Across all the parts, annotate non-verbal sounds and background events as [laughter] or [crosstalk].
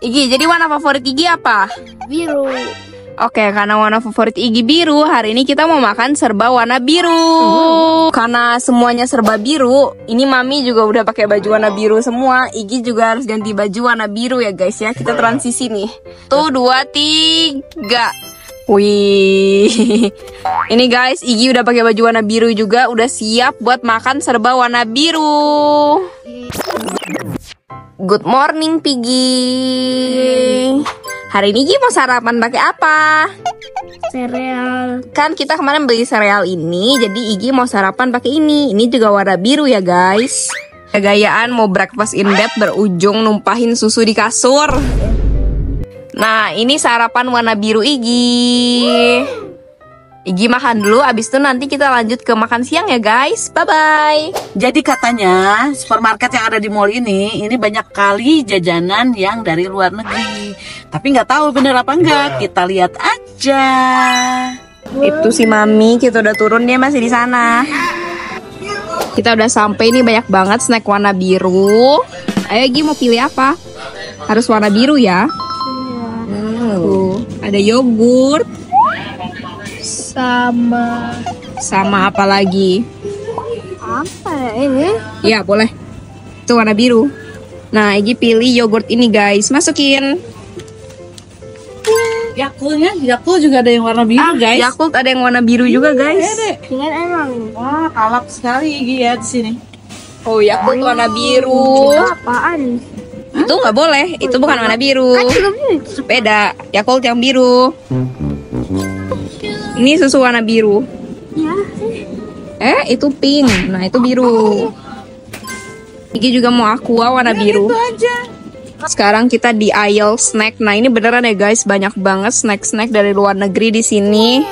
Igi, jadi warna favorit Igi apa? Biru. Oke, karena warna favorit Igi biru, hari ini kita mau makan serba warna biru. Karena semuanya serba biru, ini Mami juga udah pakai baju warna biru semua. Igi juga harus ganti baju warna biru ya guys ya. Kita transisi nih. Tuh, dua, tiga. Wih, [laughs] ini guys, Igi udah pakai baju warna biru juga, udah siap buat makan serba warna biru. Good morning, Piggy. Hari ini Igi mau sarapan pakai apa? Sereal. Kan kita kemarin beli sereal ini, jadi Igi mau sarapan pakai ini. Ini juga warna biru ya guys. Kegayaan mau breakfast in bed berujung numpahin susu di kasur. Nah, ini sarapan warna biru Igi. Igi makan dulu, abis itu nanti kita lanjut ke makan siang ya guys. Bye-bye. Jadi katanya supermarket yang ada di mall ini ini banyak kali jajanan yang dari luar negeri. Tapi nggak tahu bener apa enggak. Kita lihat aja. Itu si Mami, kita udah turun dia masih di sana. Kita udah sampai nih banyak banget snack warna biru. Ayo Gi mau pilih apa? Harus warna biru ya. Tuh, ada yogurt Sama sama apa lagi? apa ya ini? Ya, boleh. Itu warna biru. Nah, Egi pilih yogurt ini guys. Masukin. Yakultnya, Yakult juga ada yang warna biru guys. Yakult ada yang warna biru juga guys. Dengan emang. Wah, kalap sekali Igi ya di sini. Oh, Yakult warna biru. Itu apaan? Itu nggak boleh. Itu bukan warna biru. Juga biru. Beda, Yakult yang biru. Ini susu warna biru. Ya. Eh, itu pink. Nah, itu biru. Iki juga mau aqua warna biru. Itu aja. Sekarang kita di aisle snack. Nah, ini beneran ya guys, banyak banget snack-snack dari luar negeri di sini.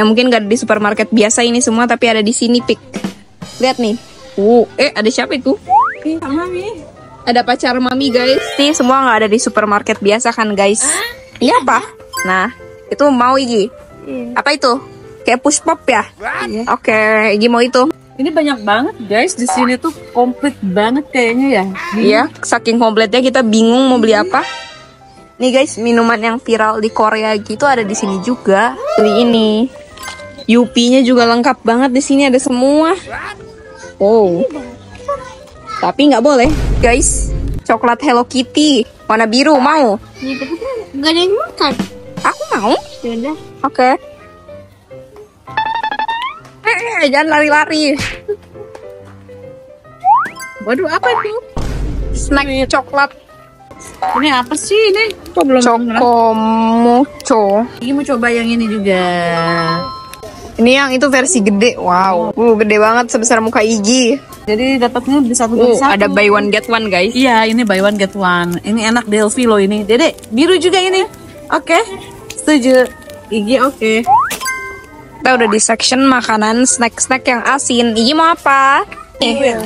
Yang mungkin gak ada di supermarket biasa ini semua, tapi ada di sini pik. Lihat nih. Uh, eh ada siapa itu? Ih, Mami. Ada pacar mami guys. Nih semua nggak ada di supermarket biasa kan guys. Ini apa? Nah, itu mau Igi. Iya. Apa itu? Kayak push pop ya? Oke, Igi mau itu. Ini banyak banget guys di sini tuh komplit banget kayaknya ya. Iya, saking kompletnya kita bingung mau beli apa. Nih guys, minuman yang viral di Korea gitu ada di sini juga. Beli ini. Yupi-nya juga lengkap banget di sini ada semua. Wow. Tapi nggak boleh, guys. Coklat Hello Kitty warna biru mau? Kan nggak ada yang makan. Aku mau. Yaudah. Oke. Eh, eh, jangan lari-lari. Waduh, apa itu? Snack coklat Ini apa sih ini? Kok belum Chocomocho. Igi mau coba yang ini juga. Ini yang itu versi gede. Wow. Uh, gede banget sebesar muka Igi. Jadi dapatnya di satu Uh, satu. ada buy one get one, guys. Iya, ini buy one get one. Ini enak Delphi loh ini. Dede, biru juga ini. Oke, setuju. Igi oke. Kita udah di section makanan snack-snack yang asin. Igi mau apa? Nih.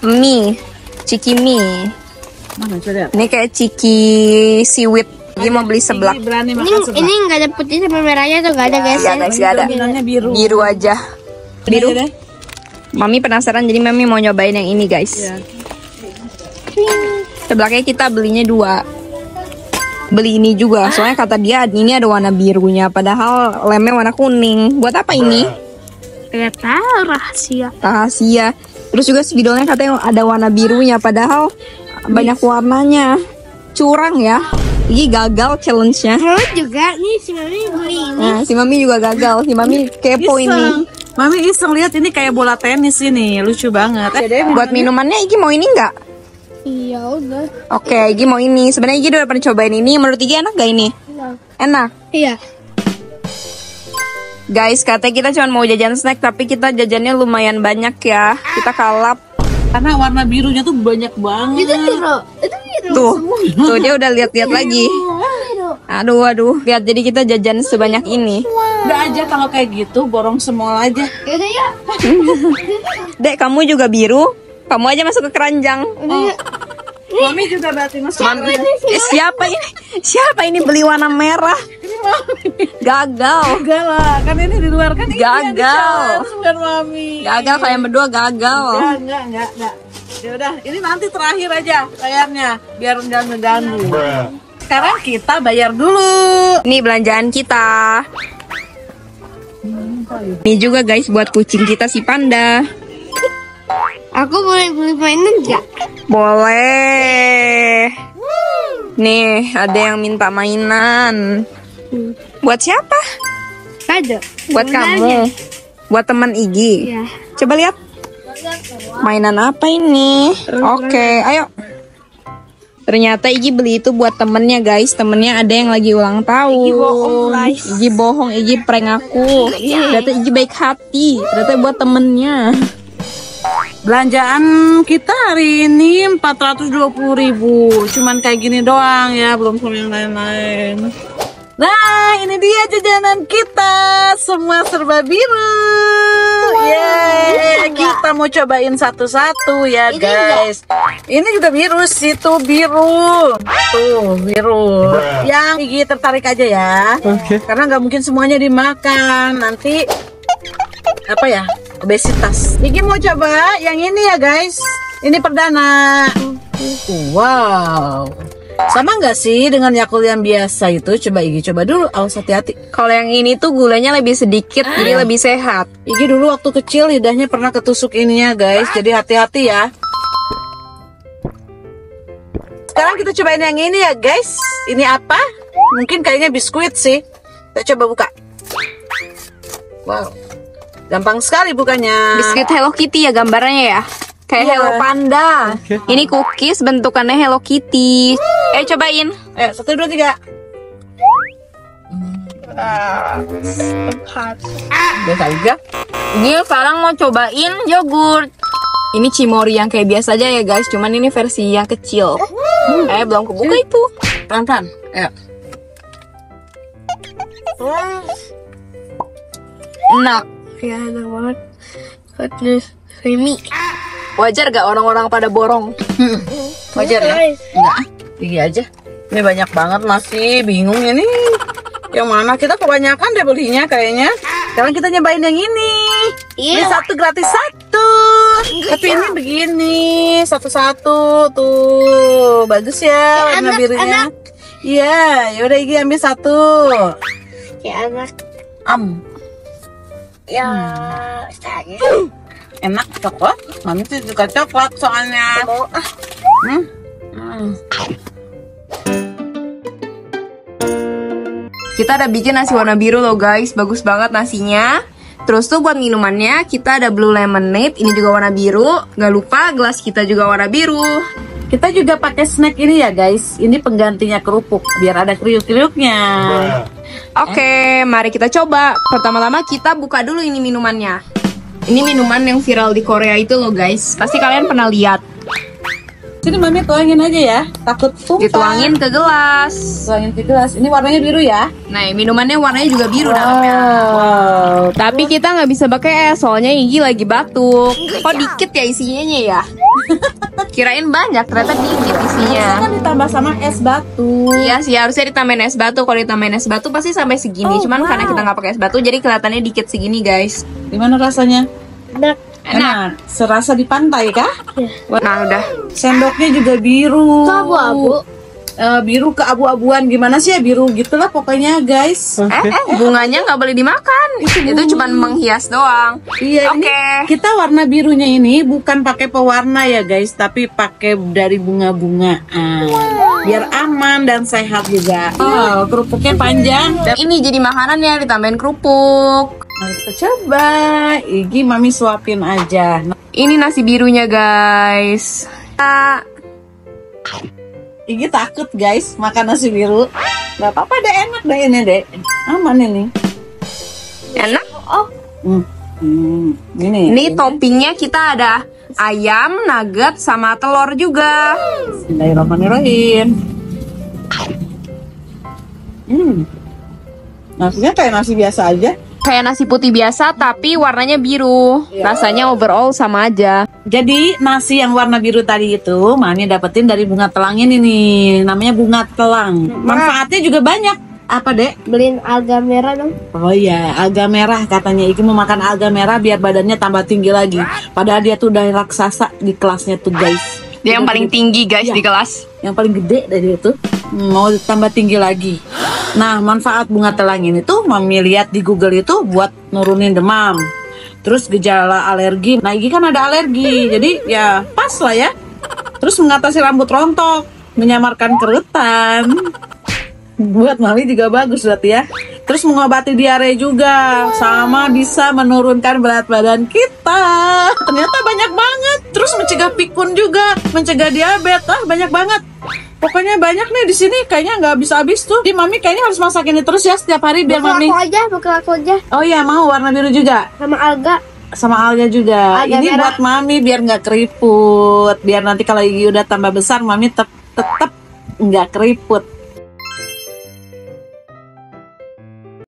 Mie. Ciki mie. Mana coba lihat. Ini kayak ciki seaweed. Igi mau beli seblak. Ini ini nggak ada putih sama merahnya tuh nggak ada guys. Gak guys, gak ada. Biru. Biru aja. Biru. Mami penasaran jadi Mami mau nyobain yang ini guys. Iya. Seblaknya kita belinya dua. Beli ini juga, soalnya kata dia ini ada warna birunya, padahal lemnya warna kuning. Buat apa ini? Nggak tahu rahasia. Rahasia. Terus juga spidolnya katanya ada warna birunya, padahal banyak warnanya. Curang ya. Ini gagal challenge-nya. Kalau juga nih si mami beli ini. Nah, si Mami juga gagal. Si Mami kepo ini. Iseng. Mami iseng lihat ini kayak bola tenis ini, lucu banget. Eh, Buat minumannya Igi mau ini nggak? Iya udah. Oke, Igi mau ini. Sebenarnya Igi udah pernah cobain ini. Menurut Igi enak gak ini? Enak. Iya. Guys, katanya kita cuma mau jajan snack, tapi kita jajannya lumayan banyak ya. Kita kalap. Karena warna birunya tuh banyak banget. Itu biru. Itu biru. Tuh, tuh dia udah lihat-lihat lagi. Biru. Aduh, aduh. Lihat, jadi kita jajan sebanyak ini. Udah aja kalau kayak gitu, borong semua aja. Yaudah ya. [laughs] Dek, kamu juga biru. Kamu aja masuk ke keranjang. Ya. Mami juga berarti masuk. Mami, eh, siapa ini? Siapa ini beli warna merah? Gagal. Enggak lah, kan ini di luar kan ini yang di Gagal. bukan mami. Gagal kalian berdua gagal. Enggak, enggak, enggak, enggak. Ya udah, ini nanti terakhir aja bayarnya, biar jangan mengganggu. Sekarang kita bayar dulu. Ini belanjaan kita. Ini juga guys buat kucing kita si panda. Aku boleh beli mainan nggak? Boleh. Nih, ada yang minta mainan. Buat siapa? Ada. Buat kamu. Buat teman Igi. Iya. Coba lihat. Mainan apa ini? Oke, ayo. Ternyata Igi beli itu buat temennya guys. Temennya ada yang lagi ulang tahun. Igi bohong guys. Igi bohong, Igi prank aku. Ternyata Igi baik hati. Ternyata buat temennya. Belanjaan kita hari ini 420.000 ribu. Cuman kayak gini doang ya, belum sama yang lain-lain. Nah, ini dia jajanan kita. Semua serba biru. Yeay, kita mau cobain satu-satu ya, guys. Ini juga biru sih, tuh biru. Tuh, biru. Yang gigi tertarik aja ya. Karena nggak mungkin semuanya dimakan. Nanti apa ya? Obesitas. Gigi mau coba yang ini ya, guys. Ini perdana. Wow. Sama nggak sih dengan Yakult yang biasa itu? Coba Igi coba dulu. Awas hati-hati. Kalau yang ini tuh gulanya lebih sedikit, jadi lebih sehat. Igi dulu waktu kecil lidahnya pernah ketusuk ininya guys, jadi hati-hati ya. Sekarang kita cobain yang ini ya guys. Ini apa? Mungkin kayaknya biskuit sih. Kita coba buka. Wow. Gampang sekali bukanya. Biskuit Hello Kitty ya gambarnya ya. Kayak Iya. Hello Panda. Ini cookies bentukannya Hello Kitty. Eh cobain. Ayo, satu, dua, tiga. Biasa aja. Ini sekarang mau cobain yogurt. Ini cimori yang kayak biasa aja ya guys, cuman ini versi yang kecil. Eh belum kebuka itu. Pelan-pelan. Ayo. Enak. Ya enak banget. Goodness, creamy. Wajar gak orang-orang pada borong? [laughs] Wajar ya? Enggak. Igi aja. Ini banyak banget masih bingung ini. Yang mana kita kebanyakan deh belinya kayaknya. Sekarang kita nyobain yang ini. Ini Iya. satu gratis satu. Tapi ini begini satu-satu tuh bagus ya warna anak, birunya. Iya, yaudah Igi ambil satu. Ya anak. Am, Ya, Hmm. saya. enak coklat. Mami tuh suka coklat soalnya. Hmm. Hmm. Kita ada bikin nasi warna biru loh guys, bagus banget nasinya. Terus tuh buat minumannya kita ada blue lemonade, ini juga warna biru. Gak lupa gelas kita juga warna biru. Kita juga pakai snack ini ya guys. Ini penggantinya kerupuk biar ada kriuk-kriuknya. Oke, mari kita coba. Pertama-tama kita buka dulu ini minumannya. Ini minuman yang viral di Korea itu loh guys. Pasti kalian pernah lihat. Sini mami tuangin aja ya. Takut tumpah. Dituangin ke gelas. Tuangin ke gelas. Ini warnanya biru ya. Nah, minumannya warnanya juga biru dalamnya. Wow. Tapi kita nggak bisa pakai es, soalnya Igi lagi batuk. Kok dikit ya isinya ya? [laughs] Kirain banyak, ternyata dikit isinya. Kan ditambah sama es batu. Iya sih, harusnya ditambahin es batu. Kalau ditambahin es batu pasti sampai segini. Oh, Cuman wow. karena kita nggak pakai es batu, jadi kelihatannya dikit segini guys. Gimana rasanya? Enak. Enak. Serasa di pantai kah? Nah udah. Sendoknya juga biru. Abu-abu. Eh, biru keabu-abuan gimana sih ya biru gitulah pokoknya guys. Eh, eh, bunganya nggak boleh dimakan. Itu cuman menghias doang. Iya ini Oke. kita warna birunya ini bukan pakai pewarna ya guys, tapi pakai dari bunga-bungaan. Biar aman dan sehat juga. Oh, kerupuknya panjang. Dan ini jadi makanan ya, ditambahin kerupuk. Mari kita coba. Igi mami suapin aja. Nah, Ini nasi birunya guys. Ah, Igi takut guys makan nasi biru. Gak apa-apa deh enak deh ini deh. Aman ini. enak. Hmm. Hmm. Ini. Ini toppingnya kita ada ayam, nugget, sama telur juga. Bismillahirrahmanirrahim. Hmm. Nasinya kayak nasi biasa aja. Kayak nasi putih biasa tapi warnanya biru. Rasanya overall sama aja. Jadi nasi yang warna biru tadi itu mami dapetin dari bunga telang ini nih. Namanya bunga telang. Manfaatnya juga banyak. Apa dek? Beliin alga merah dong. Oh iya, alga merah katanya Iki mau makan alga merah biar badannya tambah tinggi lagi. Padahal dia tuh udah raksasa di kelasnya tuh guys. Dia yang paling tinggi guys Iya. di kelas. Yang paling gede dari itu mau tambah tinggi lagi. Nah, manfaat bunga telang ini tuh mami lihat di Google itu buat nurunin demam. Terus gejala alergi. Nah, Iki kan ada alergi. Jadi ya pas lah ya. Terus mengatasi rambut rontok, menyamarkan kerutan. Buat mami juga bagus berarti ya. Terus mengobati diare juga, sama bisa menurunkan berat badan kita. Ternyata banyak banget. Terus mencegah pikun juga, mencegah diabetes. Ah, banyak banget. Pokoknya banyak nih di sini. Kayaknya nggak habis-habis tuh. Di mami kayaknya harus masak ini terus ya setiap hari biar mami. aku aja, bekal aku aja. Oh iya mau warna biru juga Sama alga. sama alga juga. Alga ini merah. buat mami biar nggak keriput. Biar nanti kalau Gigi udah tambah besar, mami tetap tetap nggak keriput.